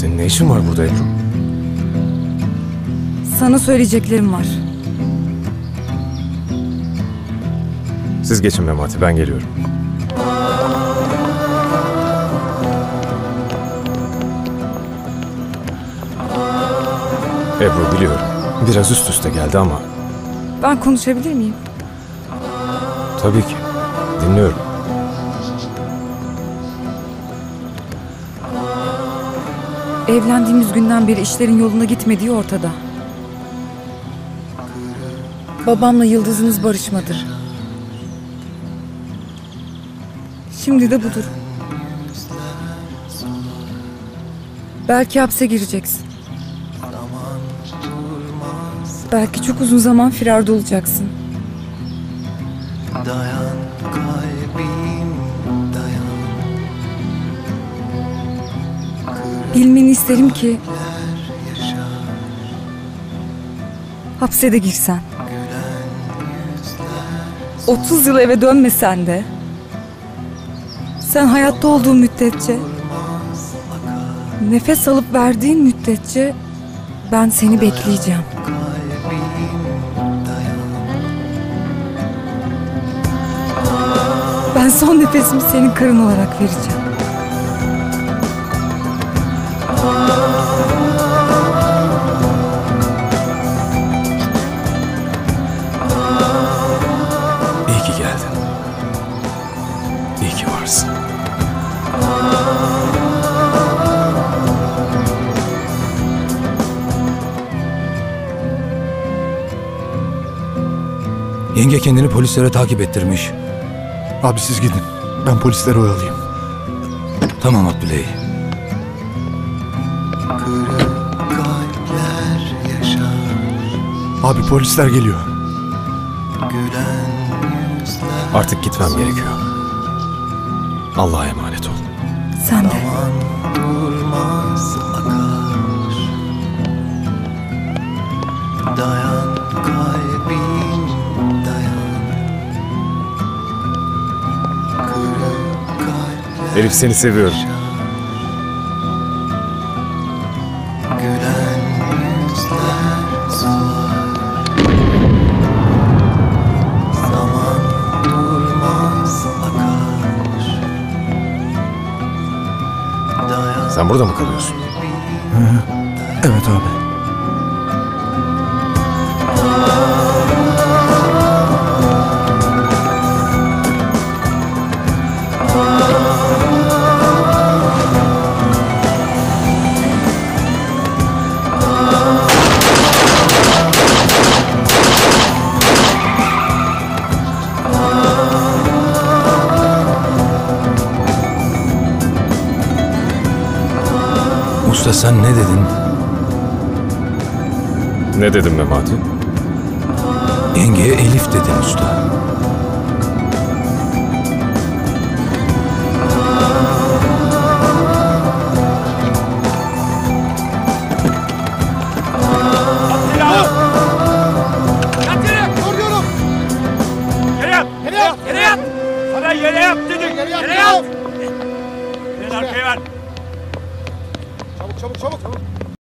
Senin ne işin var burada Ebru? Sana söyleyeceklerim var. Siz geçin Memati ben geliyorum. Ebru biliyorum. Biraz üst üste geldi ama Ben konuşabilir miyim? tabii ki. Dinliyorum. Evlendiğimiz günden beri işlerin yoluna gitmediği ortada. Babamla Yıldız'ınız barışmadır. Şimdi de budur. Belki hapse gireceksin. Belki çok uzun zaman firarda olacaksın. Dayan Bilmeni isterim ki hapse de girsen. 30 yıl eve dönmesen de sen hayatta olduğun müddetçe nefes alıp verdiğin müddetçe ben seni bekleyeceğim. Ben son nefesimi senin karın olarak vereceğim. Yenge kendini polislere takip ettirmiş. Abi siz gidin. Ben polislere oyalayayım. Tamam Abdüley. Abi polisler geliyor. Artık gitmem gerekiyor. Allah'a emanet ol. Sen de. Elif seni seviyorum. Sen burada mı kalıyorsun? Evet abi. Usta sen ne dedin? Ne dedim Memati? Yengeye Elif dedin usta. Yere yap dedik. Yere yap. Yere arkaya ver. Çabuk çabuk. çabuk.